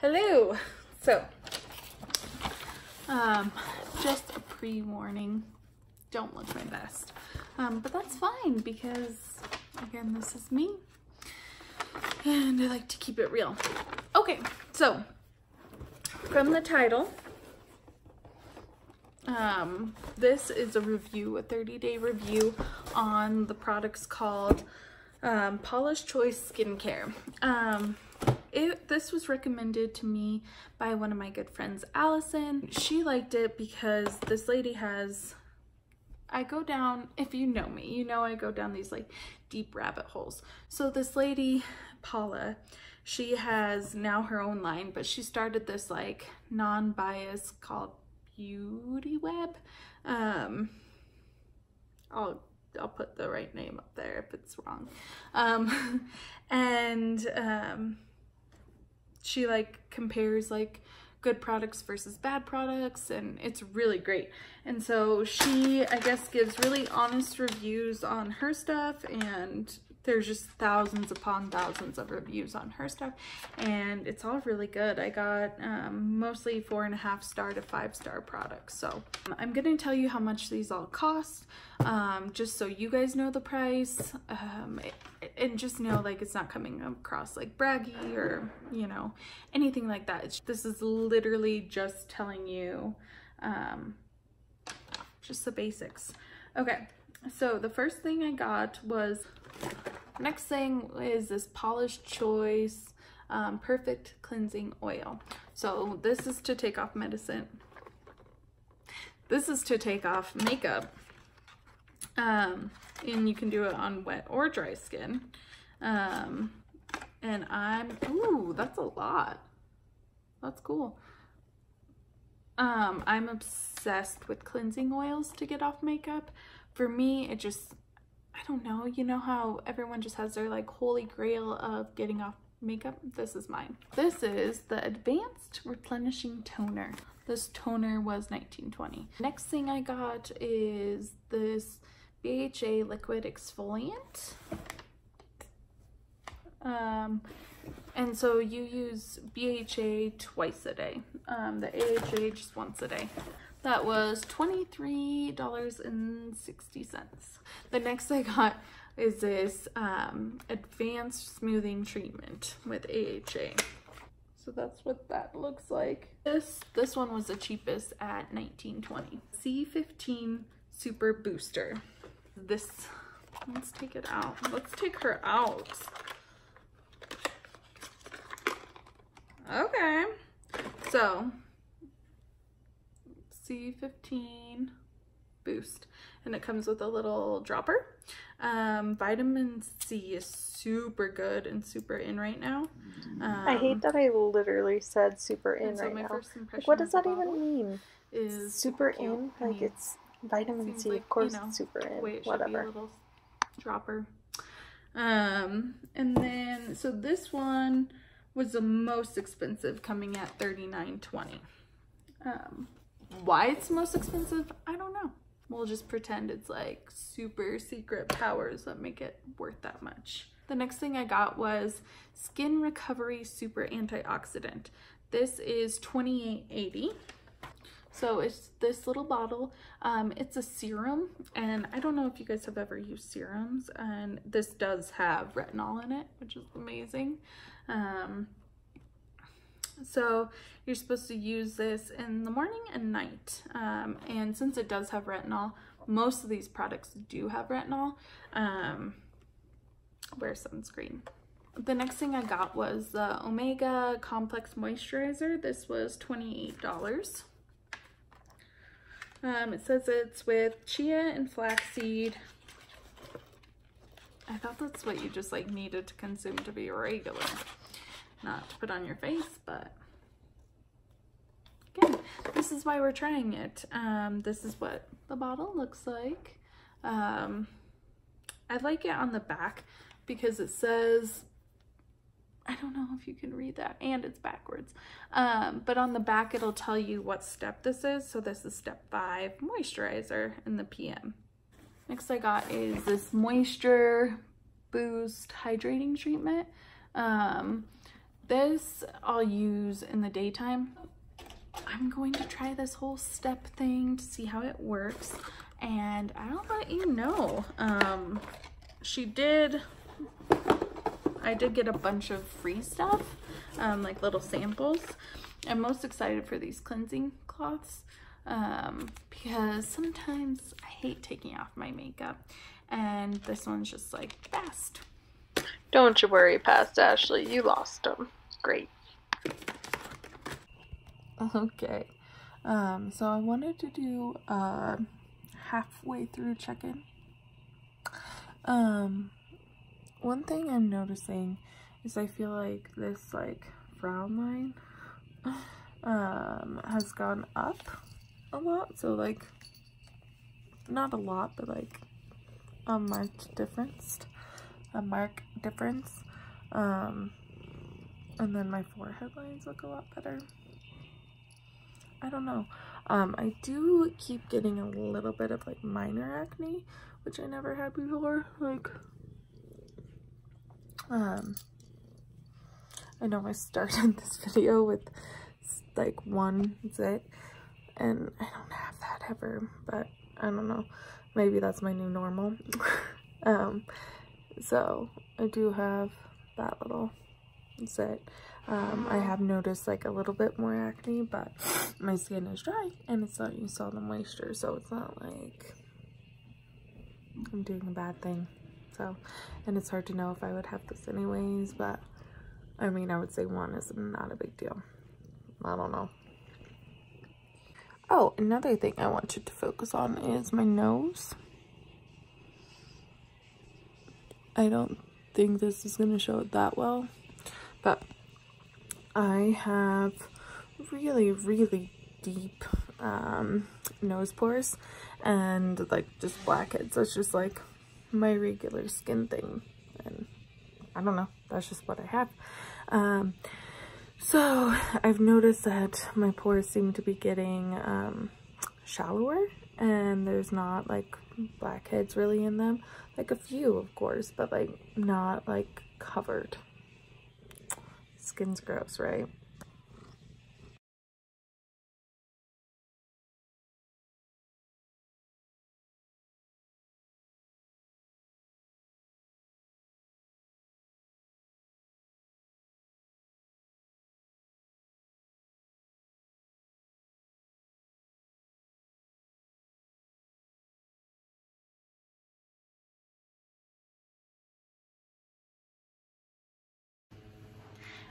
Hello. So, um, just a pre-warning. Don't look my best. Um, but that's fine because, again, this is me. And I like to keep it real. Okay, so, from the title, um, this is a review, a 30-day review on the products called um, Paula's Choice Skincare. Um, it, this was recommended to me by one of my good friends, Allison. She liked it because this lady has, I go down, if you know me, you know I go down these like deep rabbit holes. So this lady, Paula, she has now her own line, but she started this like non-bias called Beauty Web. Um, I'll I'll put the right name up there if it's wrong. Um, and um, she like compares like good products versus bad products and it's really great. And so she, I guess, gives really honest reviews on her stuff and there's just thousands upon thousands of reviews on her stuff and it's all really good. I got um, mostly four and a half star to five star products. So I'm going to tell you how much these all cost um, just so you guys know the price um, and just know like it's not coming across like braggy or you know anything like that. It's, this is literally just telling you um, just the basics. Okay, so the first thing I got was Next thing is this Paula's Choice um, Perfect Cleansing Oil. So this is to take off medicine. This is to take off makeup. Um, and you can do it on wet or dry skin. Um, and I'm, ooh, that's a lot. That's cool. Um, I'm obsessed with cleansing oils to get off makeup. For me, it just I don't know, you know how everyone just has their like holy grail of getting off makeup? This is mine. This is the Advanced Replenishing Toner. This toner was 1920. Next thing I got is this BHA Liquid Exfoliant. Um, and so you use BHA twice a day. Um, the AHA just once a day. That was $23.60. The next I got is this um, advanced smoothing treatment with AHA. So that's what that looks like. This this one was the cheapest at 19.20. C15 Super Booster. This let's take it out. Let's take her out. Okay. So C15 boost and it comes with a little dropper. Um, vitamin C is super good and super in right now. Um, I hate that I literally said super in right now. Like, what does that even mean? Is super in? Like it's vitamin C, like, of course you know, super in. Whatever. Should be a little dropper. Um, and then so this one was the most expensive, coming at thirty nine twenty. Um, why it's most expensive, I don't know. We'll just pretend it's like super secret powers that make it worth that much. The next thing I got was Skin Recovery Super Antioxidant. This is 28.80. So it's this little bottle. Um, it's a serum, and I don't know if you guys have ever used serums, and this does have retinol in it, which is amazing. Um, so you're supposed to use this in the morning and night. Um, and since it does have retinol, most of these products do have retinol. Um, wear sunscreen. The next thing I got was the Omega Complex Moisturizer. This was $28. Um, it says it's with chia and flaxseed. I thought that's what you just like needed to consume to be regular not to put on your face, but again, this is why we're trying it. Um, this is what the bottle looks like. Um, I like it on the back because it says, I don't know if you can read that, and it's backwards. Um, but on the back, it'll tell you what step this is. So this is step five, moisturizer in the PM. Next I got is this Moisture Boost Hydrating Treatment. Um, this I'll use in the daytime. I'm going to try this whole step thing to see how it works and I'll let you know. Um, she did, I did get a bunch of free stuff, um, like little samples. I'm most excited for these cleansing cloths um, because sometimes I hate taking off my makeup and this one's just like fast. Don't you worry, past Ashley. You lost them. Great. Okay. Um, so I wanted to do uh, halfway through check-in. Um, one thing I'm noticing is I feel like this like frown line um, has gone up a lot. So like, not a lot, but like a marked difference, a mark difference. Um, and then my forehead lines look a lot better. I don't know. Um, I do keep getting a little bit of like minor acne, which I never had before. Like, um, I know I started this video with like one zit, and I don't have that ever, but I don't know. Maybe that's my new normal. um, so I do have that little zit. Um, I have noticed like a little bit more acne, but my skin is dry and it's not to all the moisture, so it's not like I'm doing a bad thing. So, and it's hard to know if I would have this anyways, but I mean, I would say one is not a big deal. I don't know. Oh, another thing I wanted to focus on is my nose. I don't think this is going to show it that well, but I have really, really deep um, nose pores and like just blackheads. That's just like my regular skin thing. And I don't know, that's just what I have. Um, so I've noticed that my pores seem to be getting um, shallower and there's not like blackheads really in them. Like a few, of course, but like not like covered skin's gross, right?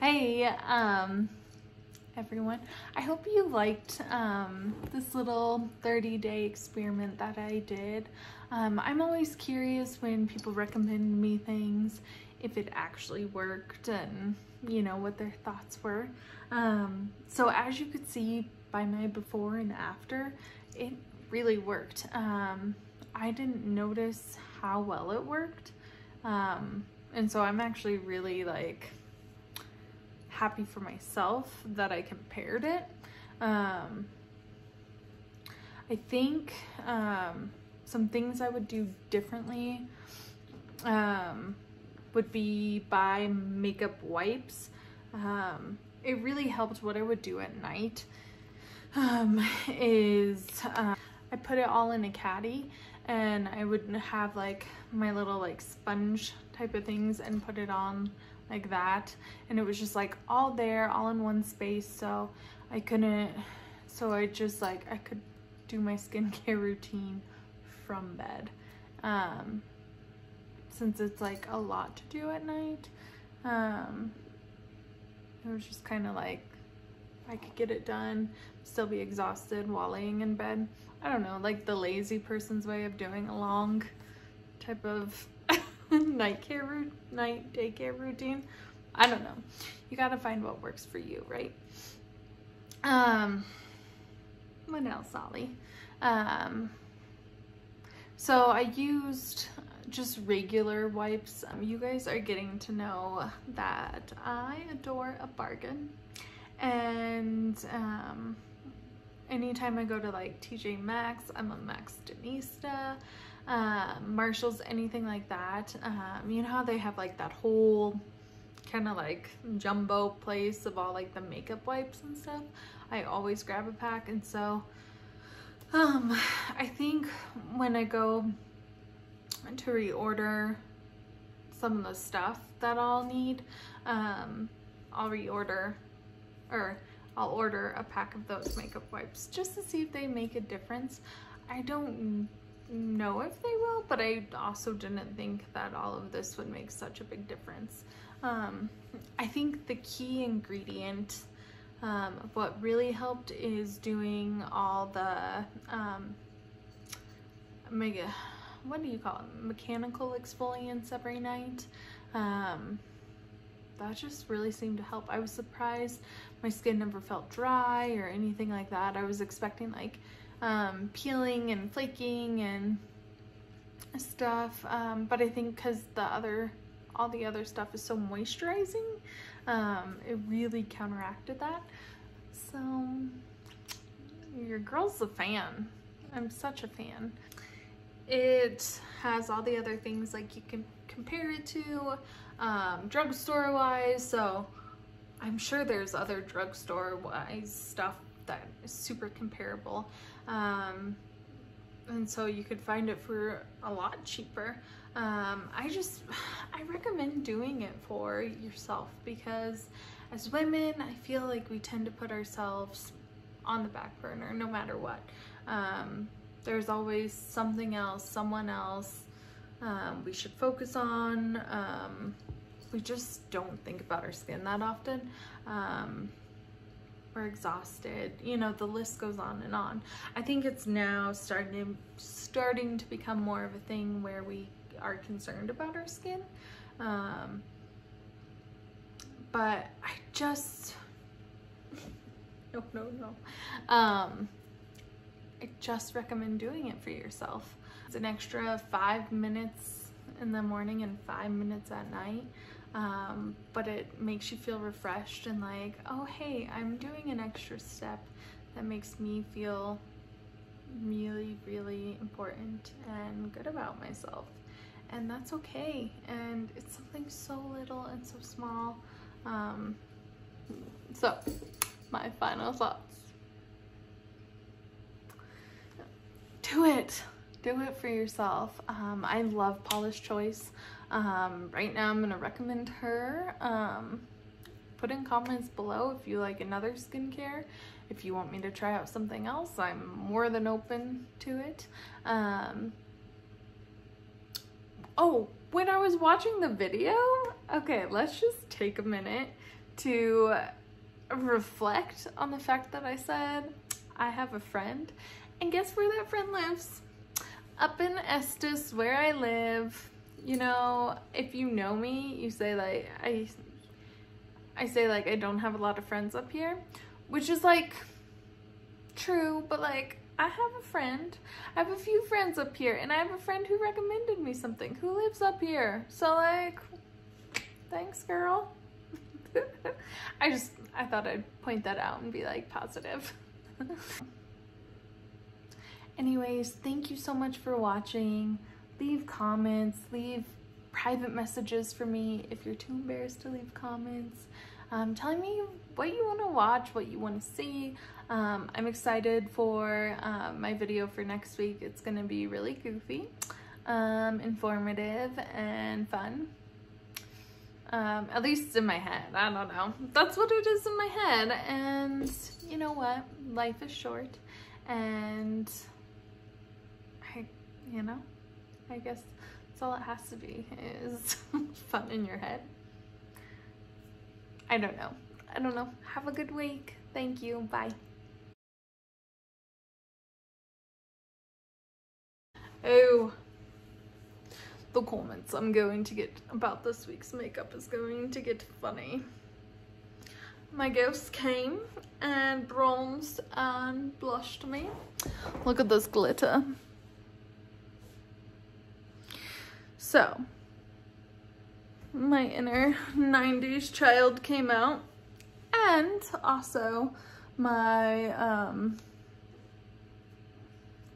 Hey, um, everyone. I hope you liked um, this little 30 day experiment that I did. Um, I'm always curious when people recommend me things, if it actually worked and, you know, what their thoughts were. Um, so as you could see by my before and after, it really worked. Um, I didn't notice how well it worked. Um, and so I'm actually really like happy for myself that I compared it. Um, I think um, some things I would do differently um, would be buy makeup wipes. Um, it really helped what I would do at night um, is uh, I put it all in a caddy and I would have like my little like sponge type of things and put it on like that. And it was just like all there all in one space. So I couldn't so I just like I could do my skincare routine from bed. Um since it's like a lot to do at night um it was just kind of like I could get it done still be exhausted while laying in bed. I don't know like the lazy person's way of doing a long type of night care night daycare routine. I don't know. You gotta find what works for you, right? Um, what else, Ollie? Um, so I used just regular wipes. Um, you guys are getting to know that I adore a bargain. And um, anytime I go to like TJ Maxx, I'm a Max Denista um, Marshalls, anything like that. Um, you know how they have like that whole kind of like jumbo place of all like the makeup wipes and stuff, I always grab a pack. And so um, I think when I go to reorder some of the stuff that I'll need, um, I'll reorder or I'll order a pack of those makeup wipes just to see if they make a difference. I don't know if they will, but I also didn't think that all of this would make such a big difference. Um, I think the key ingredient um, what really helped is doing all the um, mega, what do you call it? Mechanical exfoliants every night. Um, that just really seemed to help. I was surprised my skin never felt dry or anything like that. I was expecting like um, peeling and flaking and stuff. Um, but I think because the other, all the other stuff is so moisturizing, um, it really counteracted that. So your girl's a fan. I'm such a fan. It has all the other things like you can compare it to um, drugstore wise. So I'm sure there's other drugstore wise stuff that is super comparable. Um, and so you could find it for a lot cheaper. Um, I just, I recommend doing it for yourself because as women, I feel like we tend to put ourselves on the back burner no matter what. Um, there's always something else, someone else um, we should focus on. We just don't think about our skin that often. Um, we're exhausted. You know, the list goes on and on. I think it's now starting to, starting to become more of a thing where we are concerned about our skin. Um, but I just, no, no, no. Um, I just recommend doing it for yourself. It's an extra five minutes in the morning and five minutes at night um, but it makes you feel refreshed and like, oh hey, I'm doing an extra step that makes me feel really, really important and good about myself. And that's okay. And it's something so little and so small. Um, so, my final thoughts. Do it. Do it for yourself. Um, I love Paula's Choice. Um, right now I'm gonna recommend her. Um, put in comments below if you like another skincare. If you want me to try out something else, I'm more than open to it. Um, oh, when I was watching the video, okay, let's just take a minute to reflect on the fact that I said I have a friend. And guess where that friend lives? Up in Estes, where I live you know, if you know me, you say like, I, I say like, I don't have a lot of friends up here, which is like true, but like, I have a friend. I have a few friends up here, and I have a friend who recommended me something who lives up here. So like, thanks girl. I just, I thought I'd point that out and be like positive. Anyways, thank you so much for watching leave comments, leave private messages for me if you're too embarrassed to leave comments. Um, telling me what you want to watch, what you want to see. Um, I'm excited for uh, my video for next week. It's going to be really goofy, um, informative, and fun. Um, at least in my head. I don't know. That's what it is in my head. And you know what? Life is short. And I, you know, I guess that's all it has to be is fun in your head. I don't know. I don't know. Have a good week. Thank you. Bye. Oh, the comments I'm going to get about this week's makeup is going to get funny. My ghost came and bronzed and blushed me. Look at this glitter. So, my inner 90s child came out and also my, um,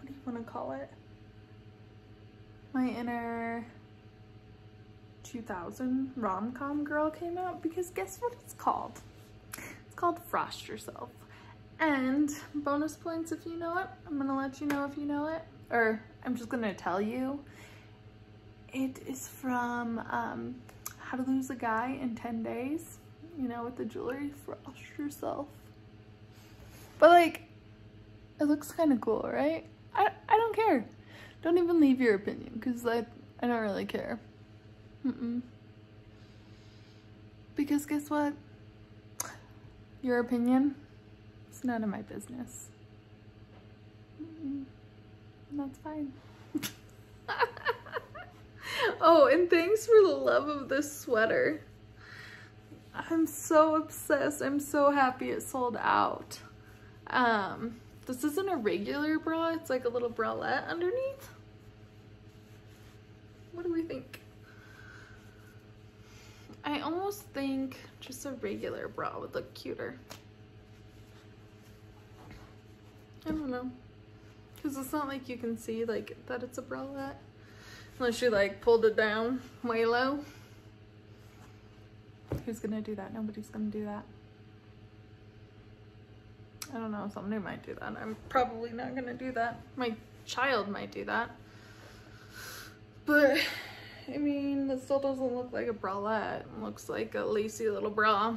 what do you want to call it? My inner 2000 rom-com girl came out because guess what it's called? It's called Frost Yourself. And bonus points if you know it. I'm gonna let you know if you know it. Or I'm just gonna tell you. It is from um, How to Lose a Guy in 10 Days. You know, with the jewelry, Frost Yourself. But like, it looks kind of cool, right? I, I don't care. Don't even leave your opinion because I, I don't really care. Mm-mm. Because guess what? Your opinion, it's none of my business. Mm-mm. That's fine. oh, and thanks for the love of this sweater. I'm so obsessed. I'm so happy it sold out. Um, this isn't a regular bra. It's like a little bralette underneath. What do we think? I almost think just a regular bra would look cuter. I don't know. Because it's not like you can see like that it's a bralette. Unless you like pulled it down way low. Who's gonna do that? Nobody's gonna do that. I don't know, somebody might do that. I'm probably not gonna do that. My child might do that. But, I mean, it still doesn't look like a bralette. It looks like a lacy little bra.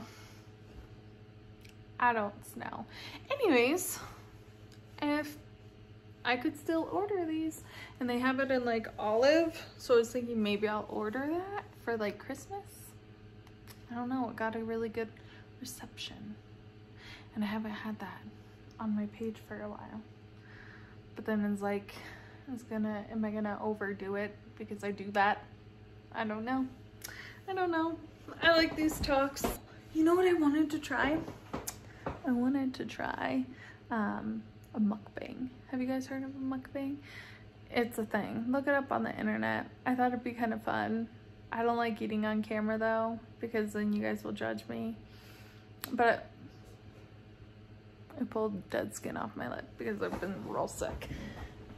I don't know. Anyways, if I could still order these and they have it in like olive, so I was thinking maybe I'll order that for like Christmas. I don't know, it got a really good reception and I haven't had that on my page for a while. But then it's like, it's gonna, am I gonna overdo it because I do that? I don't know. I don't know. I like these talks. You know what I wanted to try? I wanted to try um, a mukbang. Have you guys heard of a mukbang? It's a thing. Look it up on the internet. I thought it'd be kind of fun. I don't like eating on camera though because then you guys will judge me. But I pulled dead skin off my lip because I've been real sick.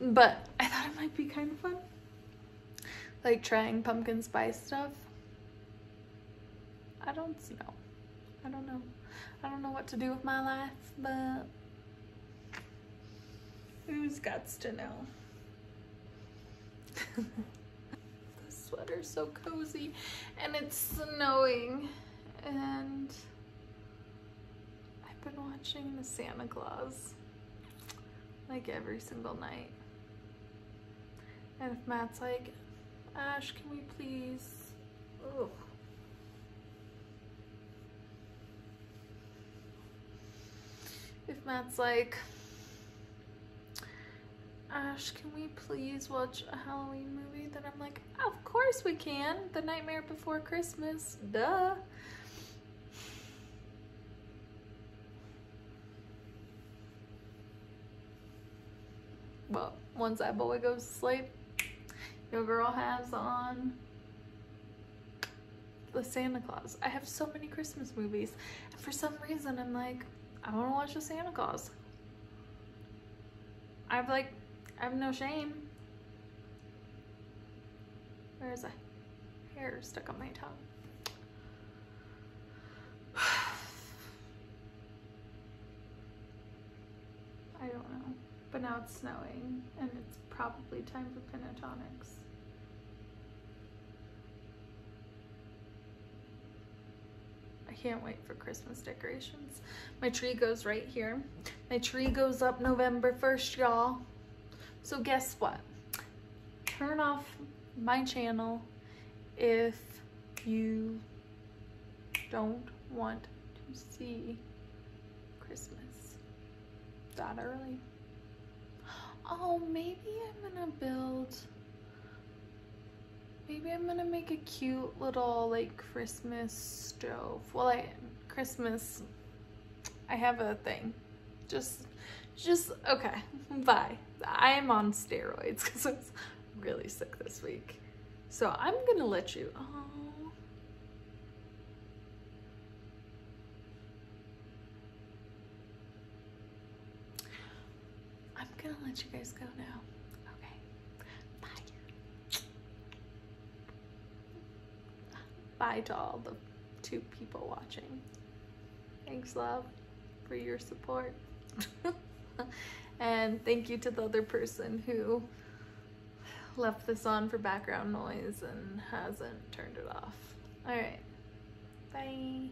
but I thought it might be kind of fun. Like trying pumpkin spice stuff. I don't know. I don't know. I don't know what to do with my life, but who's got to know? the sweater's so cozy and it's snowing and I've been watching the Santa Claus like every single night. And if Matt's like, Ash, can we please? Ugh. If Matt's like, Ash, can we please watch a Halloween movie? Then I'm like, of course we can. The Nightmare Before Christmas. Duh. well, once that boy goes to sleep, your girl has on the Santa Claus. I have so many Christmas movies. And for some reason, I'm like, I want to watch the Santa Claus. I've like, I have no shame. Where's a hair stuck on my tongue? I don't know. But now it's snowing and it's probably time for Pentatonix. I can't wait for Christmas decorations. My tree goes right here. My tree goes up November 1st, y'all. So guess what? Turn off my channel if you don't want to see Christmas that early. Oh, maybe I'm gonna build, maybe I'm gonna make a cute little like Christmas stove. Well, I, Christmas, I have a thing. Just, just, okay, bye. I am on steroids because I was really sick this week. So I'm gonna let you, oh, I'm gonna let you guys go now. Okay. Bye. bye to all the two people watching. Thanks, love, for your support. and thank you to the other person who left this on for background noise and hasn't turned it off. All right. Bye.